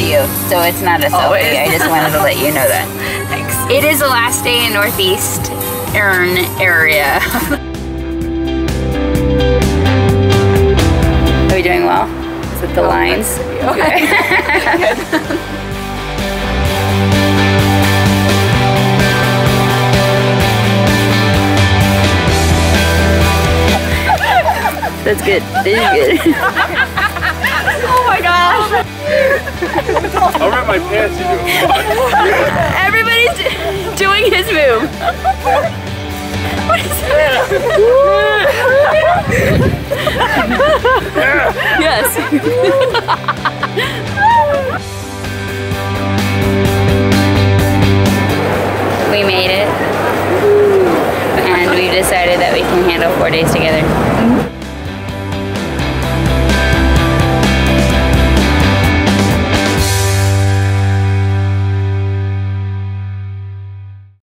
video, so it's not a selfie. I just wanted to let you know that. Thanks. It is the last day in Northeast Earn area. Are we doing well? Is it the lines? Okay. That's good. This is good. I'll rip my pants you Everybody's doing his move. Yes. we made it. And we've decided that we can handle four days together.